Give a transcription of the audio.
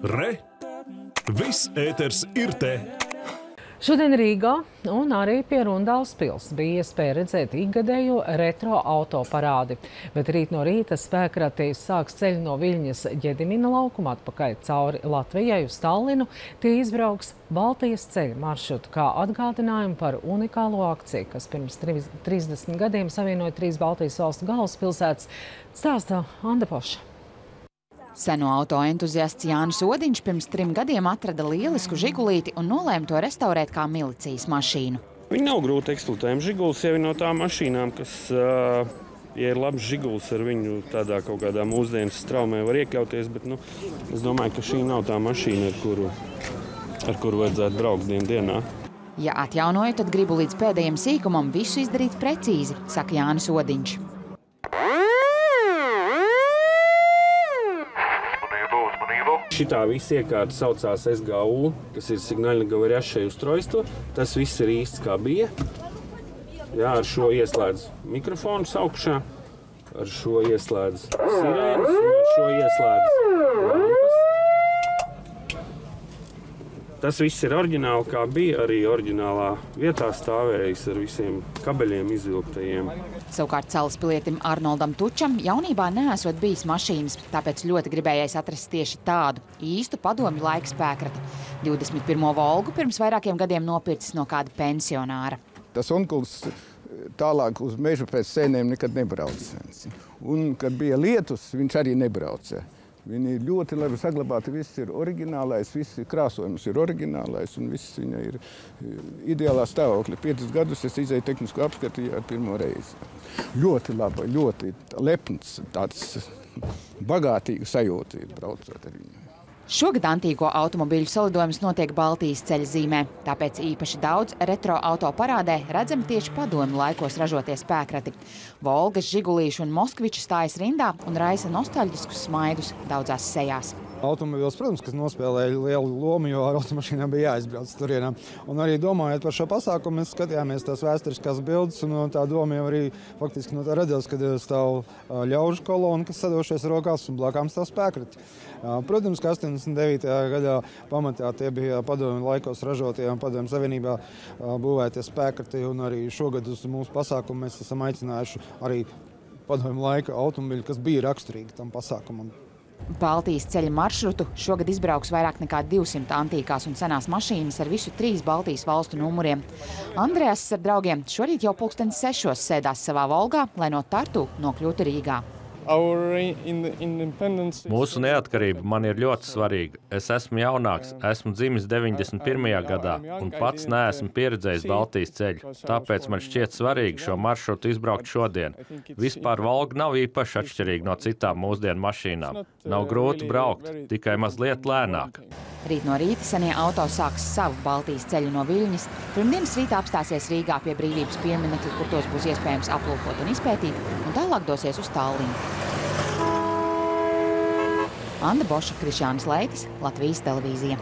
Re! Viss ēters ir te! Šodien Rīgā un arī pie Rundāls pils bija iespēja redzēt ikgadējo retro auto parādi, bet rīt no rīta spēkratīs sāks ceļu no Viļņas ģedimina laukuma atpakaļ cauri Latvijai uz Tallinu. Tie izbrauks Baltijas ceļa maršrutu kā atgādinājumu par unikālo akciju, kas pirms 30 gadiem savienoja trīs Baltijas valstu galvaspilsētas, stāsta Anda Poša. Seno auto entuziasts Jānis Odiņš pirms trim gadiem atrada lielisku žigulīti un nolēma to restaurēt kā milicijas mašīnu. Viņi nav grūti eksploatējami. Žiguls jau ir no tām mašīnām, kas, ja ir labs žiguls, ar viņu tādā kaut kādā mūsdienas straumē var iekļauties. Bet, nu, es domāju, ka šī nav tā mašīna, ar kuru, ar kuru vajadzētu braukt dien dienā. Ja atjaunoju, tad gribu līdz pēdējiem sīkumam visu izdarīt precīzi, saka Jānis Odiņš. Šitā visa iekārta saucās SGU, kas ir signāļa gavarjašai uztrojstvo. Tas viss ir īsts kā bija. Jā, ar šo ieslēdz mikrofonu augšā, ar šo ieslēdz sirēnas un ar šo ieslēdz lampas. Tas viss ir oriģināli, kā bija arī oriģinālā vietā stāvējis ar visiem kabeļiem izvilktajiem. Savukārt cēlas pilietim Arnoldam Tučam jaunībā neesot bijis mašīnas, tāpēc ļoti gribējais atrast tieši tādu īstu padomju laika spēkrati. 21. Volgu pirms vairākiem gadiem nopircis no kāda pensionāra. Tas onkuls tālāk uz mežu pēc sēnēm nekad nebrauca. Un, kad bija lietus, viņš arī nebrauca. Viņi ļoti labi saglabāti. Viss ir oriģinālais, viss krāsojums ir oriģinālais un viss viņa ir ideālā stāvoklī. Piecus gadus es izēju tehnisko apskati ar pirmo reizi. Ļoti laba, ļoti lepns, tāds bagātīgs sajūta ir braucot ar viņu. Šogad antīko automobīļu salidojums notiek Baltijas ceļa zīmē, tāpēc īpaši daudz retro auto parādē redzami tieši padomu laikos ražotie spēkrati. Volgas, Žigulīši un Moskviči stājas rindā un raisa nostalģiskus smaidus daudzās sejās. Automobīls, protams, kas nospēlēja lielu lomu, jo ar automašīnām bija jāizbrauc turienā. Un arī domājot par šo pasākumu, mēs skatījāmies tās vēsturiskās bildes, un tā doma jau arī faktiski no tā redzēs, kad stāv ļaužu kolona, kas sadošies rokās un blakām stāv spēkrati. Protams, ka 89. gadā pamatā tie bija padomju laikos ražotie un padomju savienībā būvētie spēkrati, un arī šogad uz mūsu pasākumu mēs esam aicinājuši arī padomju laika automobīļu, kas bija raksturīgi tam pasākumam. Baltijas ceļa maršrutu šogad izbrauks vairāk nekā 200 antīkās un senās mašīnas ar visu trīs Baltijas valstu numuriem. Andrēs ar draugiem šorīt jau pulkstens sešos sēdās savā Volgā, lai no Tartu nokļūtu Rīgā. Mūsu neatkarība man ir ļoti svarīga. Es esmu jaunāks, esmu dzimis 91. gadā un pats neesmu pieredzējis Baltijas ceļu. Tāpēc man šķiet svarīgi šo maršrutu izbraukt šodien. Vispār Volga nav īpaši atšķirīga no citām mūsdienu mašīnām. Nav grūti braukt, tikai mazliet lēnāk. Rīt no rīta senie auto sāks savu Baltijas ceļu no Viļņas. Pirmdienas rītā apstāsies Rīgā pie brīvības pieminekļa, kur tos būs iespējams aplūkot un izpētīt, un tālāk dosies uz Tallinu. Anna Boša, Krišānis Leitis, Latvijas televīzija.